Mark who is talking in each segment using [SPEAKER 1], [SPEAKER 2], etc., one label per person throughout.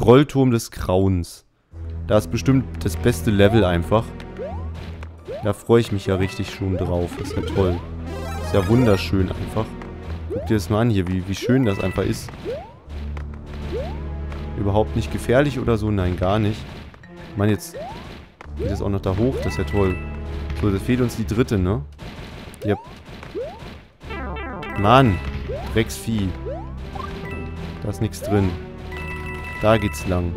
[SPEAKER 1] Grollturm des Grauens. Da ist bestimmt das beste Level einfach. Da freue ich mich ja richtig schon drauf. Das ist ja toll. Ist ja wunderschön einfach. Guck dir das mal an hier, wie, wie schön das einfach ist. Überhaupt nicht gefährlich oder so? Nein, gar nicht. Ich meine, jetzt geht das auch noch da hoch. Das ist ja toll. So, da fehlt uns die dritte, ne? Ja. Mann. Drecksvieh. Da ist nichts drin. Da geht's lang.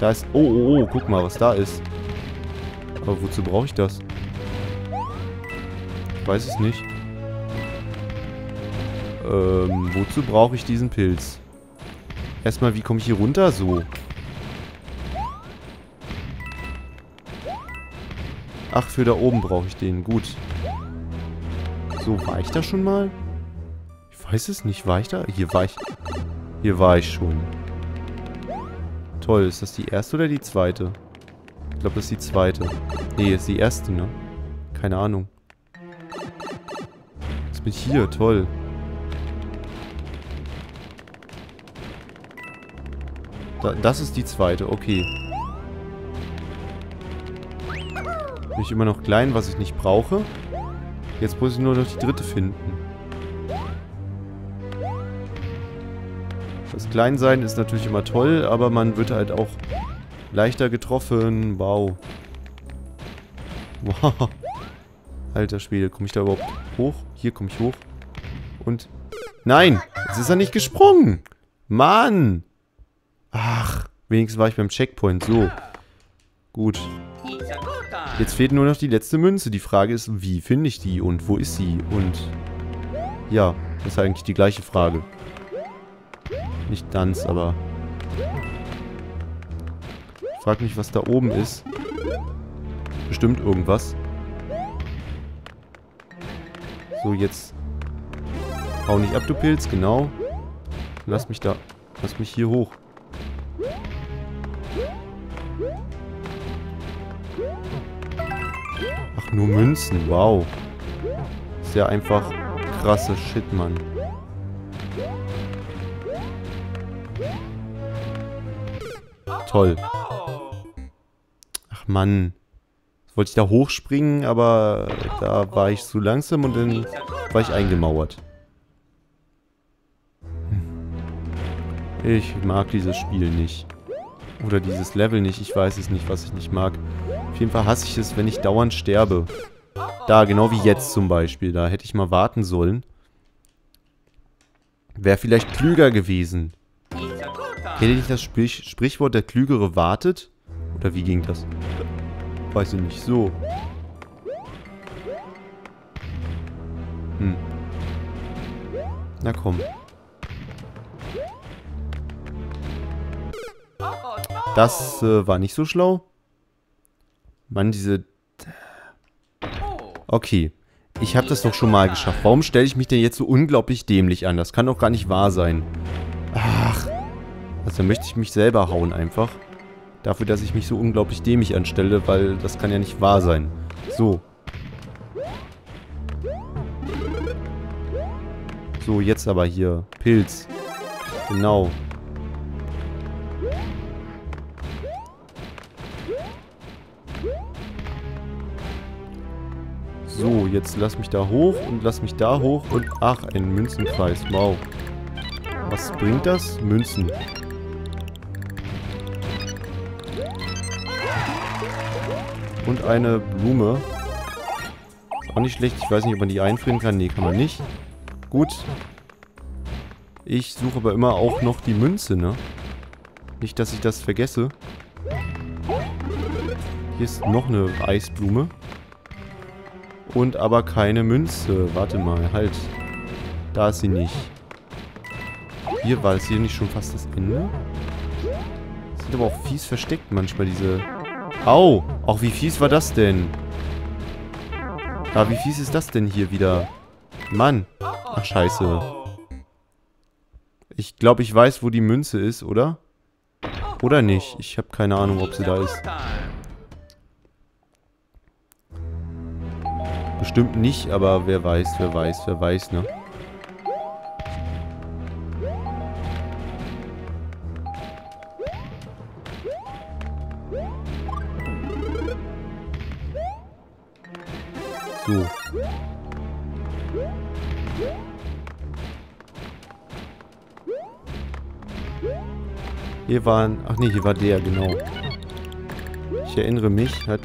[SPEAKER 1] Da ist... Oh, oh, oh. Guck mal, was da ist. Aber wozu brauche ich das? Ich weiß es nicht. Ähm, wozu brauche ich diesen Pilz? Erstmal, wie komme ich hier runter? So. Ach, für da oben brauche ich den. Gut. So, war ich da schon mal? Ich weiß es nicht. War ich da? Hier war ich... Hier war ich schon. Toll. Ist das die erste oder die zweite? Ich glaube, das ist die zweite. Nee, ist die erste, ne? Keine Ahnung. Jetzt bin ich hier. Toll. Da, das ist die zweite, okay. Bin ich immer noch klein, was ich nicht brauche. Jetzt muss ich nur noch die dritte finden. Das Kleinsein ist natürlich immer toll, aber man wird halt auch leichter getroffen. Wow. Wow. Alter Schwede, komme ich da überhaupt hoch? Hier komme ich hoch. Und... Nein! Jetzt ist er nicht gesprungen! Mann! Ach, wenigstens war ich beim Checkpoint. So. Gut. Jetzt fehlt nur noch die letzte Münze. Die Frage ist, wie finde ich die und wo ist sie? Und ja, das ist eigentlich die gleiche Frage. Nicht ganz, aber... Ich frage mich, was da oben ist. Bestimmt irgendwas. So, jetzt... Hau nicht ab, du Pilz, genau. Lass mich da... Lass mich hier hoch. Ach, nur Münzen. Wow. Ist ja einfach krasse Shit, Mann. Toll. Ach, Mann. Wollte ich da hochspringen, aber da war ich zu langsam und dann war ich eingemauert. Ich mag dieses Spiel nicht. Oder dieses Level nicht. Ich weiß es nicht, was ich nicht mag. Auf jeden Fall hasse ich es, wenn ich dauernd sterbe. Da, genau wie jetzt zum Beispiel. Da hätte ich mal warten sollen. Wäre vielleicht klüger gewesen. Kennt ihr nicht das Sprich Sprichwort, der Klügere wartet? Oder wie ging das? Weiß ich nicht. So. Hm. Na komm. Das äh, war nicht so schlau. Mann, diese... Okay. Ich habe das doch schon mal geschafft. Warum stelle ich mich denn jetzt so unglaublich dämlich an? Das kann doch gar nicht wahr sein. Also möchte ich mich selber hauen einfach. Dafür, dass ich mich so unglaublich dämlich anstelle, weil das kann ja nicht wahr sein. So. So, jetzt aber hier. Pilz. Genau. So, jetzt lass mich da hoch und lass mich da hoch und... Ach, ein Münzenkreis. Wow. Was bringt das? Münzen. Und eine Blume. Ist auch nicht schlecht. Ich weiß nicht, ob man die einfrieren kann. Nee, kann man nicht. Gut. Ich suche aber immer auch noch die Münze, ne? Nicht, dass ich das vergesse. Hier ist noch eine Eisblume. Und aber keine Münze. Warte mal, halt. Da ist sie nicht. Hier war es hier nicht schon fast das Ende? Sind aber auch fies versteckt manchmal, diese... Au! Auch wie fies war das denn? Ah, wie fies ist das denn hier wieder? Mann. Ach, scheiße. Ich glaube, ich weiß, wo die Münze ist, oder? Oder nicht? Ich habe keine Ahnung, ob sie da ist. Bestimmt nicht, aber wer weiß, wer weiß, wer weiß, ne? So. Hier waren... Ach nee, hier war der, genau. Ich erinnere mich, hat...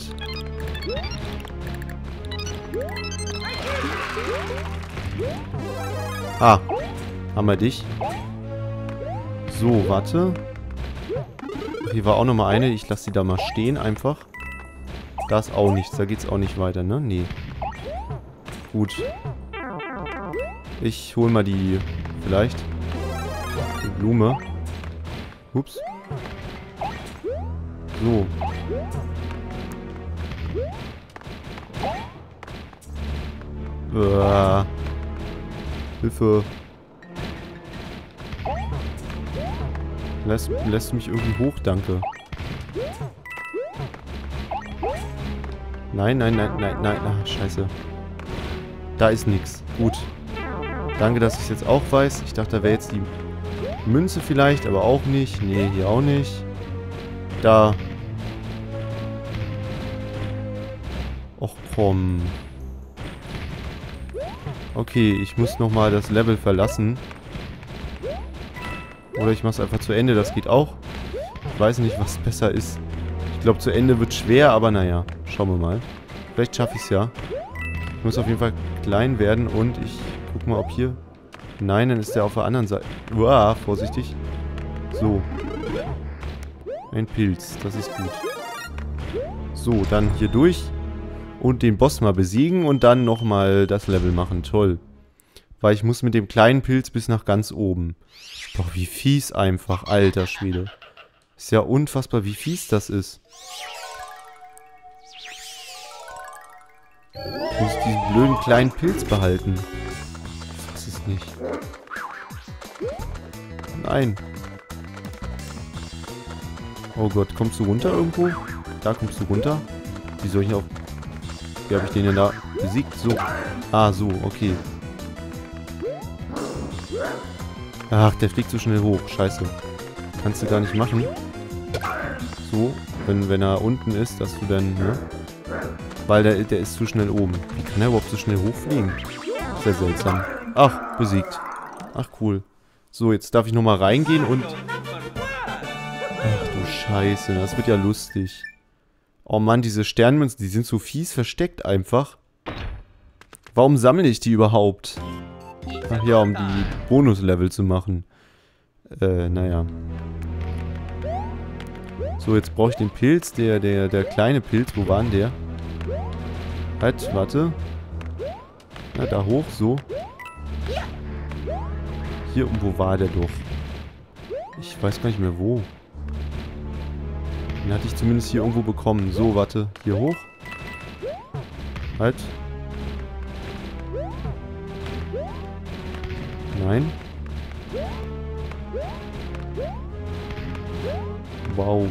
[SPEAKER 1] Ah, haben wir dich. So, warte. Hier war auch nochmal eine. Ich lasse die da mal stehen einfach. Da ist auch nichts. Da geht's auch nicht weiter, ne? Nee. Gut. Ich hol mal die... Vielleicht. Die Blume. Ups. So. Uah. Hilfe. Lässt, lässt mich irgendwie hoch, danke. Nein, nein, nein, nein, nein. Ach, scheiße. Da ist nichts. Gut. Danke, dass ich es jetzt auch weiß. Ich dachte, da wäre jetzt die Münze vielleicht, aber auch nicht. Nee, hier auch nicht. Da. Och, komm. Okay, ich muss nochmal das Level verlassen. Oder ich mache es einfach zu Ende, das geht auch. Ich weiß nicht, was besser ist. Ich glaube, zu Ende wird schwer, aber naja. Schauen wir mal. Vielleicht schaffe ich es ja. Ich muss auf jeden Fall klein werden und ich guck mal, ob hier... Nein, dann ist der auf der anderen Seite. Uah, vorsichtig. So. Ein Pilz, das ist gut. So, dann hier durch. Und den Boss mal besiegen und dann nochmal das Level machen. Toll. Weil ich muss mit dem kleinen Pilz bis nach ganz oben. Boah, wie fies einfach, alter Schwede. Ist ja unfassbar, wie fies das ist. Ich muss diesen blöden kleinen Pilz behalten. Ich weiß es nicht. Nein. Oh Gott, kommst du runter irgendwo? Da kommst du runter. Wie soll ich auf... Wie habe ich den denn da besiegt? So. Ah, so, okay. Ach, der fliegt so schnell hoch. Scheiße. Kannst du gar nicht machen. So, wenn, wenn er unten ist, dass du dann, ne? Weil der, der ist zu schnell oben. Wie kann er überhaupt so schnell hochfliegen? Sehr seltsam. Ach, besiegt. Ach, cool. So, jetzt darf ich nochmal reingehen und... Ach du Scheiße, das wird ja lustig. Oh Mann, diese Sternmünzen, die sind so fies versteckt einfach. Warum sammle ich die überhaupt? Ach ja, um die Bonuslevel zu machen. Äh, naja. So, jetzt brauche ich den Pilz, der, der, der kleine Pilz. Wo war denn der? Halt, warte. Na, da hoch, so. Hier, wo war der doch? Ich weiß gar nicht mehr wo. Den hatte ich zumindest hier irgendwo bekommen. So, warte. Hier hoch. Halt. Nein. Wow.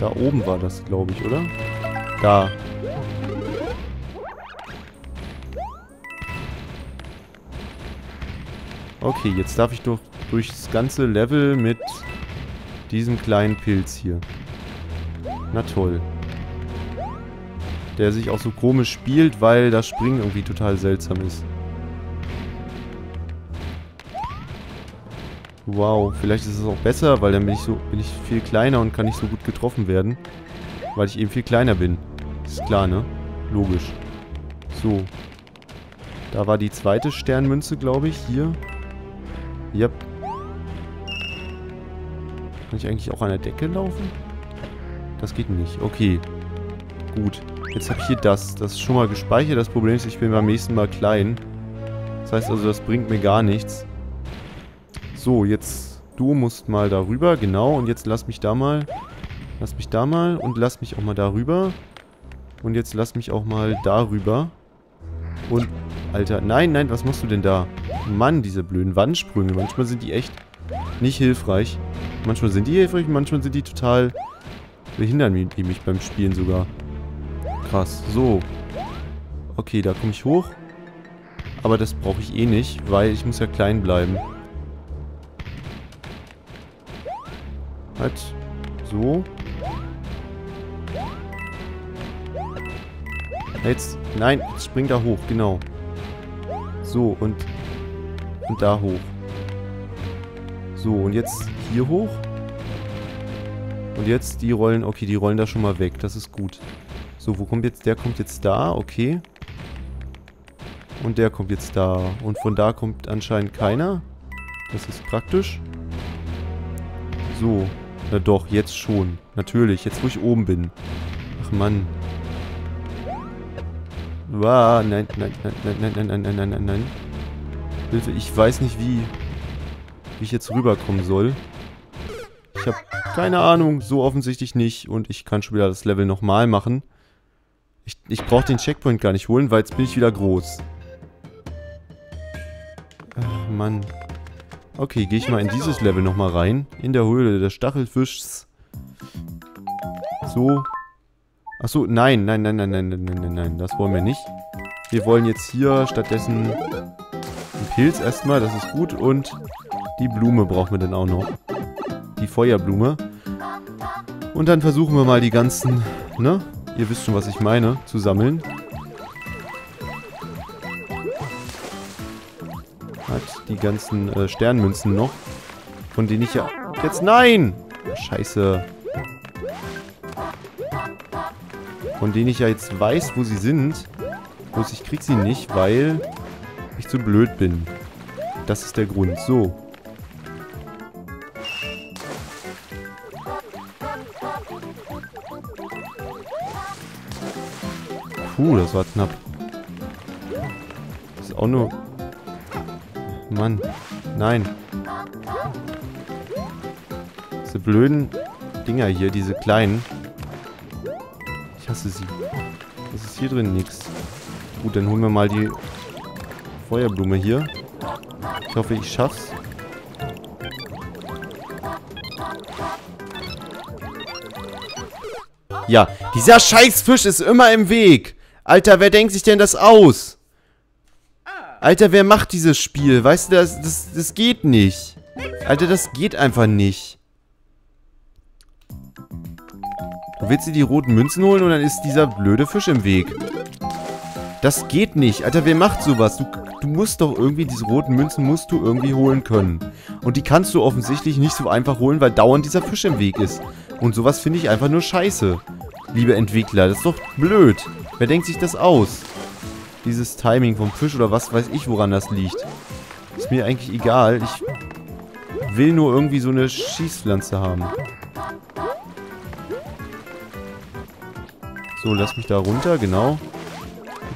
[SPEAKER 1] Da oben war das, glaube ich, oder? Da. Okay, jetzt darf ich durch, durchs ganze Level mit diesem kleinen Pilz hier. Na toll. Der sich auch so komisch spielt, weil das Springen irgendwie total seltsam ist. Wow, vielleicht ist es auch besser, weil dann bin ich so bin ich viel kleiner und kann nicht so gut getroffen werden. Weil ich eben viel kleiner bin. Ist klar, ne? Logisch. So. Da war die zweite Sternmünze, glaube ich. Hier. Yep. Kann ich eigentlich auch an der Decke laufen? Das geht nicht. Okay. Gut. Jetzt habe ich hier das. Das ist schon mal gespeichert. Das Problem ist, ich bin beim nächsten Mal klein. Das heißt also, das bringt mir gar nichts. So, jetzt du musst mal darüber, genau. Und jetzt lass mich da mal, lass mich da mal und lass mich auch mal darüber. Und jetzt lass mich auch mal darüber. Und, Alter, nein, nein, was machst du denn da? Mann, diese blöden Wandsprünge. Manchmal sind die echt nicht hilfreich. Manchmal sind die hilfreich, manchmal sind die total behindern die mich beim Spielen sogar. Krass, so. Okay, da komme ich hoch. Aber das brauche ich eh nicht, weil ich muss ja klein bleiben. Halt. So. Jetzt, nein, spring da hoch, genau. So, und, und da hoch. So, und jetzt hier hoch. Und jetzt die rollen, okay, die rollen da schon mal weg, das ist gut. So, wo kommt jetzt, der kommt jetzt da, okay. Und der kommt jetzt da. Und von da kommt anscheinend keiner. Das ist praktisch. So, na doch, jetzt schon. Natürlich, jetzt wo ich oben bin. Ach Mann. Nein, nein, nein, nein, nein, nein, nein, nein, nein, nein, nein. Hilfe, ich weiß nicht, wie, wie ich jetzt rüberkommen soll. Ich habe keine Ahnung, so offensichtlich nicht. Und ich kann schon wieder das Level nochmal machen. Ich, ich brauche den Checkpoint gar nicht holen, weil jetzt bin ich wieder groß. Ach, Mann. Okay, gehe ich mal in dieses Level nochmal rein. In der Höhle des Stachelfischs. So. Achso, nein, nein, nein, nein, nein, nein, nein, nein, nein. Das wollen wir nicht. Wir wollen jetzt hier stattdessen einen Pilz erstmal, das ist gut. Und die Blume brauchen wir dann auch noch. Die Feuerblume. Und dann versuchen wir mal die ganzen, ne? Ihr wisst schon, was ich meine, zu sammeln. Hat die ganzen äh, Sternmünzen noch. Von denen ich ja... Jetzt nein! Scheiße. Von denen ich ja jetzt weiß, wo sie sind. Bloß ich krieg sie nicht, weil ich zu blöd bin. Das ist der Grund. So. Puh, das war knapp. Das ist auch nur... Mann. Nein. Diese blöden Dinger hier, diese kleinen. Ich hasse sie. Was ist hier drin? Nix. Gut, dann holen wir mal die Feuerblume hier. Ich hoffe, ich schaff's. Ja, dieser Scheißfisch ist immer im Weg. Alter, wer denkt sich denn das aus? Alter, wer macht dieses Spiel? Weißt du, das, das, das geht nicht. Alter, das geht einfach nicht. Du willst dir die roten Münzen holen und dann ist dieser blöde Fisch im Weg. Das geht nicht. Alter, wer macht sowas? Du, du musst doch irgendwie, diese roten Münzen musst du irgendwie holen können. Und die kannst du offensichtlich nicht so einfach holen, weil dauernd dieser Fisch im Weg ist. Und sowas finde ich einfach nur scheiße. Liebe Entwickler, das ist doch blöd. Wer denkt sich das aus? Dieses Timing vom Fisch oder was weiß ich, woran das liegt. Ist mir eigentlich egal. Ich will nur irgendwie so eine Schießpflanze haben. So, lass mich da runter, genau.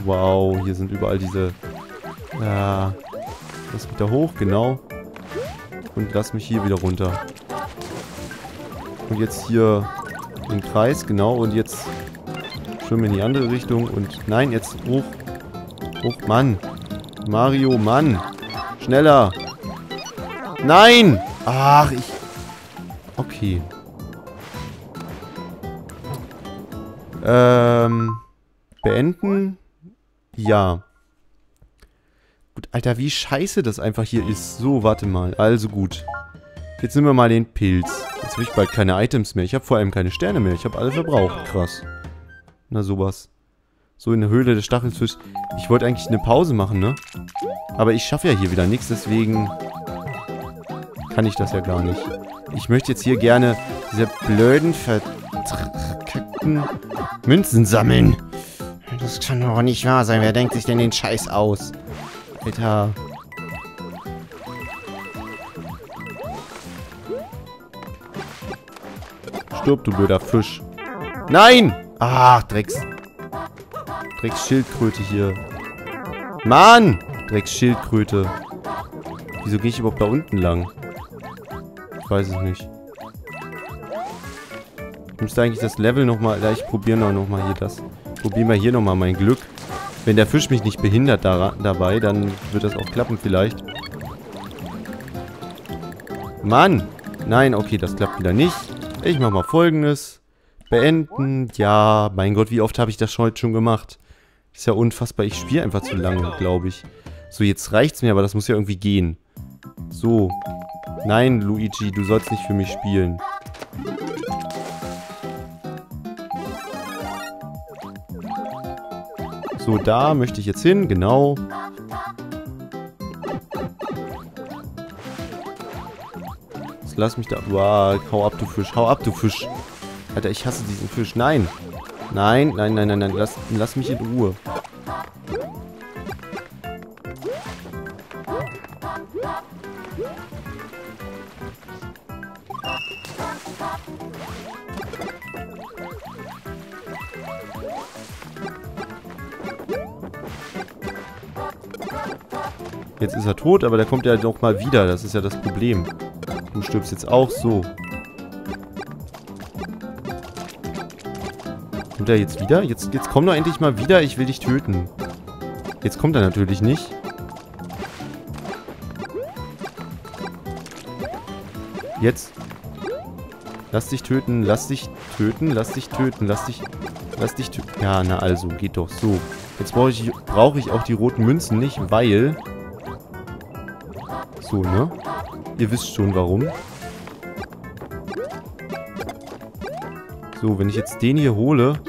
[SPEAKER 1] Wow, hier sind überall diese... Ja, lass mich da hoch, genau. Und lass mich hier wieder runter. Und jetzt hier den Kreis, genau. Und jetzt schwimmen wir in die andere Richtung. Und nein, jetzt hoch. Hoch, Mann. Mario, Mann. Schneller. Nein! Ach, ich... Okay. Ähm... Beenden? Ja. Gut, Alter, wie scheiße das einfach hier ist. So, warte mal. Also gut. Jetzt nehmen wir mal den Pilz. Jetzt habe ich bald keine Items mehr. Ich habe vor allem keine Sterne mehr. Ich habe alle verbraucht. Krass. Na, sowas. So in der Höhle des Stachelfischs. Ich wollte eigentlich eine Pause machen, ne? Aber ich schaffe ja hier wieder nichts, deswegen kann ich das ja gar nicht. Ich möchte jetzt hier gerne diese blöden, verkackten Münzen sammeln. Das kann doch nicht wahr sein. Wer denkt sich denn den Scheiß aus? Alter. Stirb, du blöder Fisch. Nein! Ach, Drecks... Drecks Schildkröte hier. Mann! Drecks Schildkröte. Wieso gehe ich überhaupt da unten lang? Ich weiß es nicht. Müsste eigentlich das Level nochmal... Ja, ich probiere noch, noch mal hier das. Probieren wir hier nochmal mein Glück. Wenn der Fisch mich nicht behindert da, dabei, dann wird das auch klappen vielleicht. Mann! Nein, okay, das klappt wieder nicht. Ich mach mal folgendes. Beenden. Ja, mein Gott, wie oft habe ich das heute schon gemacht? Ist ja unfassbar. Ich spiele einfach zu lange, glaube ich. So, jetzt reicht's mir, aber das muss ja irgendwie gehen. So. Nein, Luigi, du sollst nicht für mich spielen. So, da möchte ich jetzt hin, genau. Jetzt lass mich da... Wow, hau ab, du Fisch. Hau ab, du Fisch. Alter, ich hasse diesen Fisch. Nein. Nein, nein, nein, nein, nein. Lass, lass mich in Ruhe. Ist er tot, aber der kommt ja noch mal wieder. Das ist ja das Problem. Du stirbst jetzt auch so. Kommt er jetzt wieder? Jetzt, jetzt komm doch endlich mal wieder. Ich will dich töten. Jetzt kommt er natürlich nicht. Jetzt. Lass dich töten. Lass dich töten. Lass dich töten. Lass dich... Lass dich töten. Ja, na also. Geht doch so. Jetzt brauche ich, brauch ich auch die roten Münzen nicht, weil... So, ne? Ihr wisst schon warum. So, wenn ich jetzt den hier hole...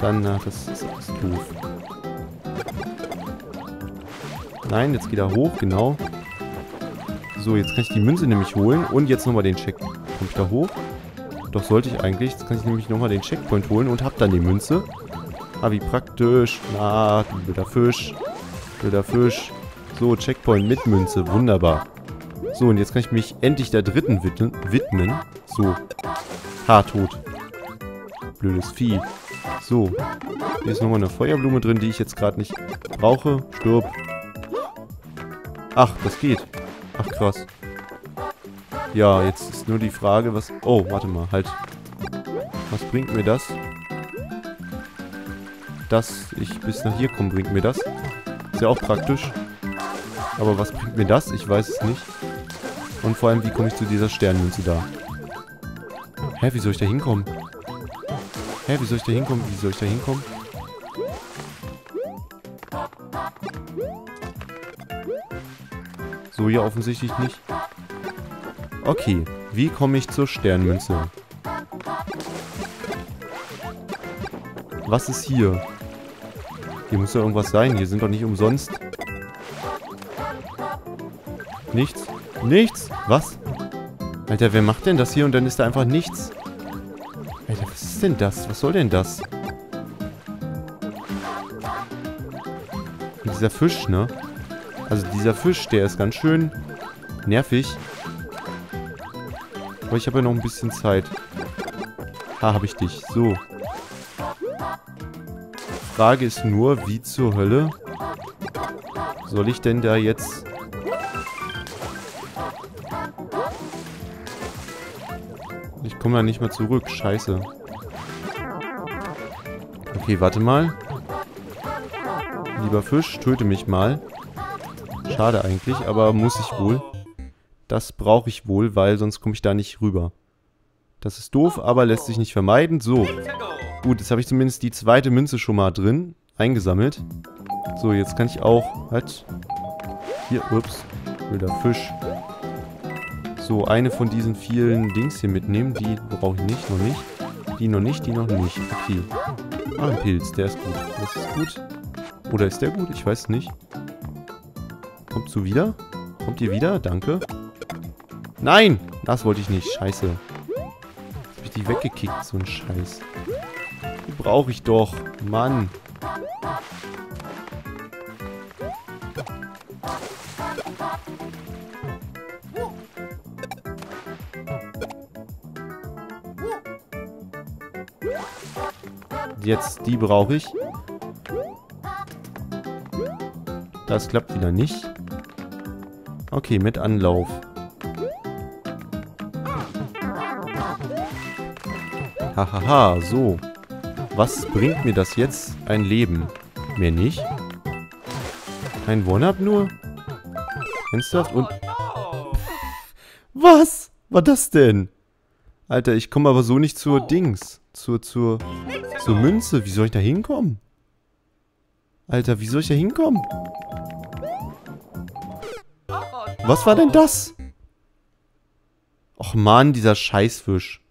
[SPEAKER 1] Dann, na, das ist, das ist doof. Nein, jetzt geht er hoch, genau. So, jetzt kann ich die Münze nämlich holen. Und jetzt nochmal den Check. Komme ich da hoch? Doch, sollte ich eigentlich. Jetzt kann ich nämlich nochmal den Checkpoint holen und hab dann die Münze. Ah, wie praktisch. Na, du blöder Fisch. Blöder Fisch. So, Checkpoint mit Münze. Wunderbar. So, und jetzt kann ich mich endlich der dritten widmen. So. Haartot. Blödes Vieh. So. Hier ist nochmal eine Feuerblume drin, die ich jetzt gerade nicht brauche. Stirb. Ach, das geht. Ach, krass. Ja, jetzt ist nur die Frage, was... Oh, warte mal, halt. Was bringt mir das? Dass ich bis nach hier komme, bringt mir das ja auch praktisch. Aber was bringt mir das? Ich weiß es nicht. Und vor allem, wie komme ich zu dieser Sternmünze da? Hä, wie soll ich da hinkommen? Hä, wie soll ich da hinkommen? Wie soll ich da hinkommen? So hier offensichtlich nicht. Okay, wie komme ich zur Sternmünze? Was ist hier? Hier muss ja irgendwas sein. Hier sind doch nicht umsonst. Nichts? Nichts? Was? Alter, wer macht denn das hier und dann ist da einfach nichts? Alter, was ist denn das? Was soll denn das? Und dieser Fisch, ne? Also dieser Fisch, der ist ganz schön nervig. Aber ich habe ja noch ein bisschen Zeit. Ha, habe ich dich. So. Frage ist nur, wie zur Hölle soll ich denn da jetzt... Ich komme da nicht mehr zurück. Scheiße. Okay, warte mal. Lieber Fisch, töte mich mal. Schade eigentlich, aber muss ich wohl. Das brauche ich wohl, weil sonst komme ich da nicht rüber. Das ist doof, aber lässt sich nicht vermeiden. So. Gut, jetzt habe ich zumindest die zweite Münze schon mal drin. Eingesammelt. So, jetzt kann ich auch... Halt. Hier, ups. Wilder Fisch. So, eine von diesen vielen Dings hier mitnehmen. Die brauche ich nicht, noch nicht. Die noch nicht, die noch nicht. Okay. Ah, ein Pilz, der ist gut. Das ist gut. Oder ist der gut? Ich weiß nicht. Kommt du wieder? Kommt ihr wieder? Danke. Nein! Das wollte ich nicht. Scheiße. Die weggekickt, so ein Scheiß. Die brauche ich doch. Mann. Jetzt, die brauche ich. Das klappt wieder nicht. Okay, mit Anlauf. Hahaha, so. Was bringt mir das jetzt? Ein Leben. Mehr nicht? Ein One-Up nur? Ernsthaft? Und... Was? War das denn? Alter, ich komme aber so nicht zur Dings. Zur, zur... Zur Münze. Wie soll ich da hinkommen? Alter, wie soll ich da hinkommen? Was war denn das? Och man, dieser Scheißfisch.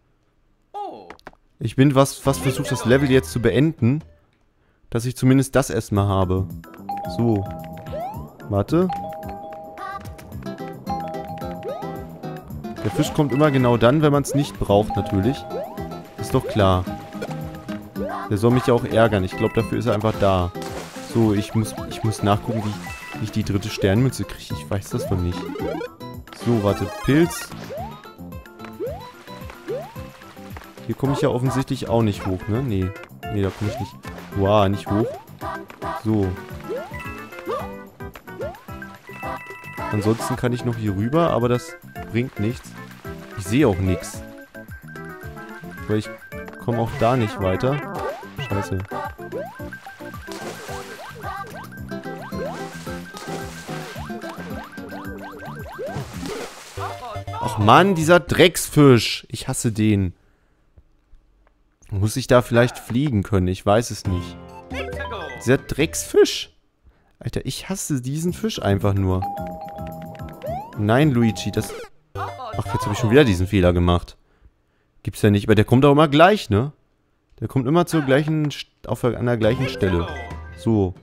[SPEAKER 1] Ich bin was, fast versucht, das Level jetzt zu beenden. Dass ich zumindest das erstmal habe. So. Warte. Der Fisch kommt immer genau dann, wenn man es nicht braucht, natürlich. Ist doch klar. Der soll mich ja auch ärgern. Ich glaube, dafür ist er einfach da. So, ich muss, ich muss nachgucken, wie, ich die dritte Sternmütze kriege. Ich weiß das doch nicht. So, warte. Pilz. Hier komme ich ja offensichtlich auch nicht hoch, ne? Nee. Nee, da komme ich nicht. Wow, nicht hoch. So. Ansonsten kann ich noch hier rüber, aber das bringt nichts. Ich sehe auch nichts. Weil ich komme auch da nicht weiter. Scheiße. Ach Mann, dieser Drecksfisch. Ich hasse den. Muss ich da vielleicht fliegen können? Ich weiß es nicht. Dieser Drecksfisch. Alter, ich hasse diesen Fisch einfach nur. Nein, Luigi, das... Ach, jetzt habe ich schon wieder diesen Fehler gemacht. Gibt's ja nicht, aber der kommt auch immer gleich, ne? Der kommt immer zur gleichen... auf einer gleichen Stelle. So.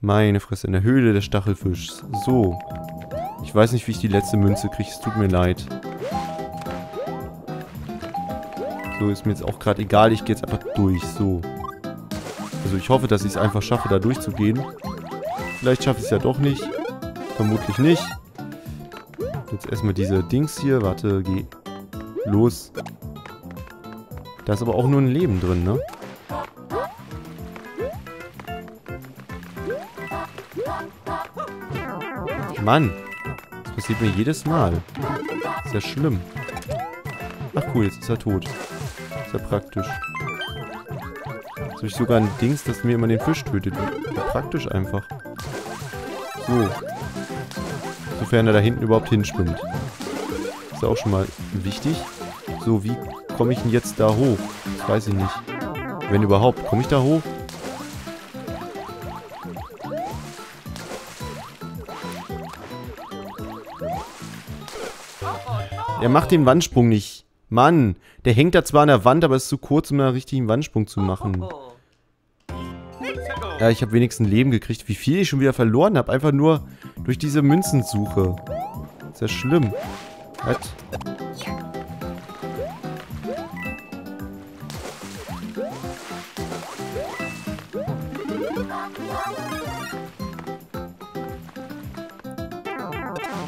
[SPEAKER 1] Meine Fresse, in der Höhle des Stachelfischs. So. Ich weiß nicht, wie ich die letzte Münze kriege. Es tut mir leid. So, ist mir jetzt auch gerade egal. Ich gehe jetzt einfach durch. So. Also ich hoffe, dass ich es einfach schaffe, da durchzugehen. Vielleicht schaffe ich es ja doch nicht. Vermutlich nicht. Jetzt erstmal diese Dings hier. Warte, geh. Los. Da ist aber auch nur ein Leben drin, ne? Mann. Das passiert mir jedes Mal. Ist ja schlimm. Ach cool, jetzt ist er tot. Ja praktisch. Jetzt habe ich sogar ein Dings, das mir immer den Fisch tötet. Wie praktisch einfach. So. Sofern er da hinten überhaupt hinschwimmt. Ist ja auch schon mal wichtig. So, wie komme ich denn jetzt da hoch? Das weiß ich nicht. Wenn überhaupt. Komme ich da hoch? Er macht den Wandsprung nicht. Mann, der hängt da zwar an der Wand, aber ist zu kurz, um einen richtigen Wandsprung zu machen. Ja, ich habe wenigstens ein Leben gekriegt. Wie viel ich schon wieder verloren habe. Einfach nur durch diese Münzensuche. Ist ja schlimm. Was?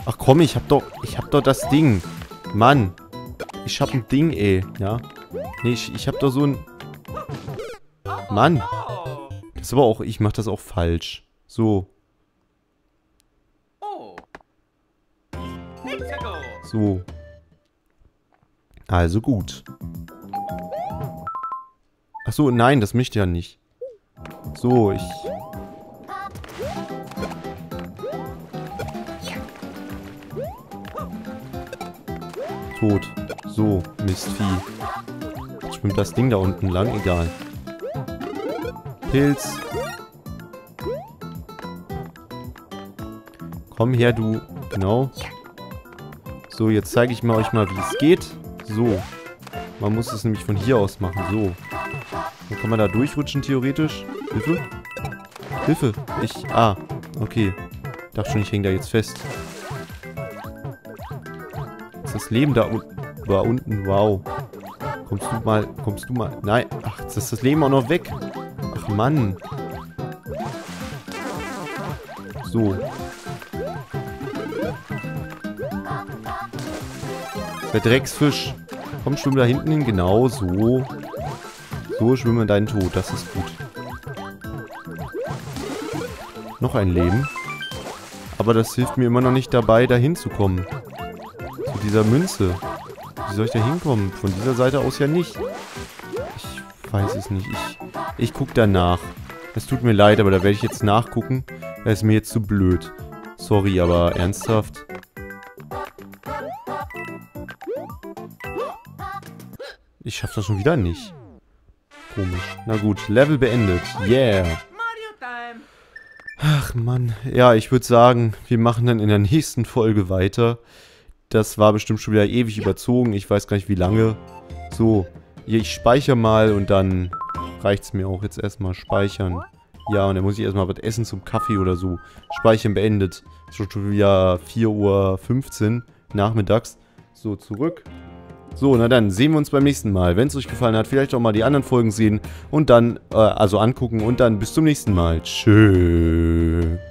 [SPEAKER 1] Ach komm, ich hab doch... Ich hab doch das Ding. Mann. Ich hab ein Ding, ey. Ja. Nee, ich, ich hab doch so ein... Mann. Das ist aber auch... Ich mach das auch falsch. So. So. Also gut. Ach so, nein, das möchte ja nicht. So, ich... Tot. So, Mistvieh. Jetzt schwimmt das Ding da unten lang, egal. Pilz. Komm her, du. Genau. So, jetzt zeige ich mal euch mal, wie es geht. So. Man muss es nämlich von hier aus machen. So. Dann kann man da durchrutschen, theoretisch. Hilfe? Hilfe. Ich... Ah. Okay. Dachte schon, ich hänge da jetzt fest. Ist das Leben da unten? War unten. Wow. Kommst du mal... Kommst du mal... Nein. Ach, jetzt ist das Leben auch noch weg. Ach, Mann. So. Der Drecksfisch. Komm, schwimm da hinten hin. Genau, so. So, schwimme deinen Tod. Das ist gut. Noch ein Leben. Aber das hilft mir immer noch nicht dabei, da hinzukommen. Zu dieser Münze. Wie soll ich da hinkommen? Von dieser Seite aus ja nicht. Ich weiß es nicht. Ich, ich gucke danach. Es tut mir leid, aber da werde ich jetzt nachgucken. Das ist mir jetzt zu blöd. Sorry, aber ernsthaft. Ich schaffe das schon wieder nicht. Komisch. Na gut, Level beendet. Yeah. Ach Mann. Ja, ich würde sagen, wir machen dann in der nächsten Folge weiter. Das war bestimmt schon wieder ewig überzogen. Ich weiß gar nicht, wie lange. So, ich speichere mal und dann reicht es mir auch jetzt erstmal speichern. Ja, und dann muss ich erstmal was essen zum Kaffee oder so. Speichern beendet. Ist schon wieder 4.15 Uhr nachmittags. So, zurück. So, na dann, sehen wir uns beim nächsten Mal. Wenn es euch gefallen hat, vielleicht auch mal die anderen Folgen sehen und dann, äh, also angucken und dann bis zum nächsten Mal. Tschüss.